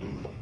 嗯。